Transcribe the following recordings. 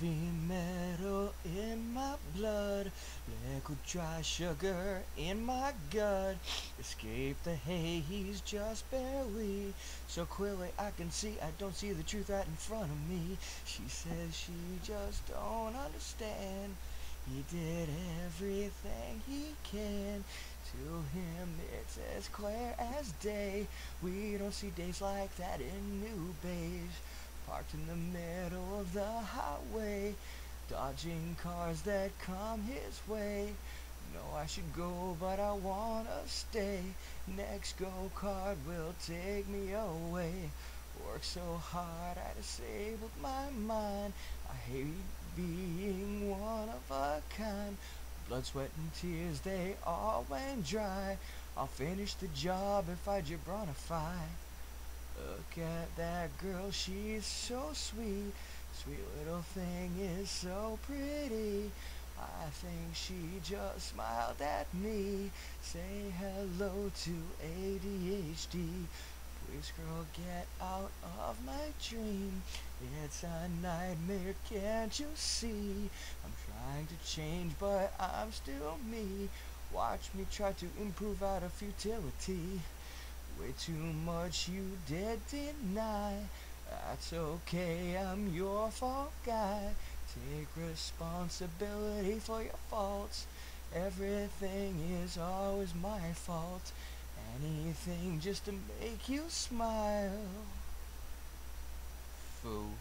Heavy metal in my blood, liquid dry sugar in my gut. Escape the haze just barely, so clearly I can see I don't see the truth right in front of me. She says she just don't understand. He did everything he can. To him it's as clear as day. We don't see days like that in New Beige. Parked in the middle of the highway, dodging cars that come his way. Know I should go, but I wanna stay. Next go kart will take me away. Work so hard, I disabled my mind. I hate being one of a kind. Blood, sweat, and tears, they all went dry. I'll finish the job if I jabronify. Look at that girl, she's so sweet. Sweet little thing is so pretty. I think she just smiled at me. Say hello to ADHD. Please, girl, get out of my dream. It's a nightmare, can't you see? I'm trying to change, but I'm still me. Watch me try to improve out of futility. Way too much you did deny. That's okay, I'm your fault guy. Take responsibility for your faults. Everything is always my fault. Anything just to make you smile. Fool.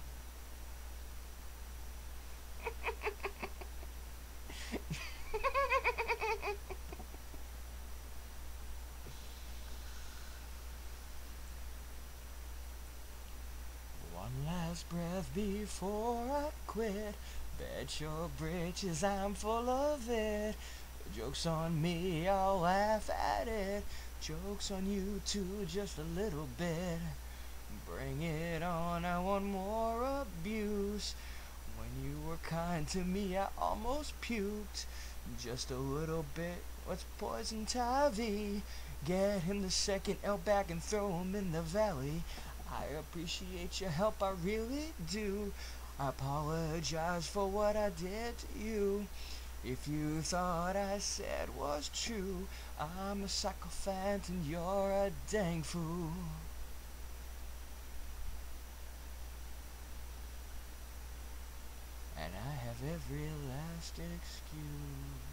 One last breath before I quit. Bet your britches I'm full of it. Joke's on me, I'll laugh at it. Joke's on you too, just a little bit. Bring it on, I want more abuse. When you were kind to me, I almost puked. Just a little bit. What's poison Ivy? Get him the second L back and throw him in the valley. I appreciate your help, I really do. I apologize for what I did to you. If you thought I said was true, I'm a sycophant and you're a dang fool. And I have every last excuse.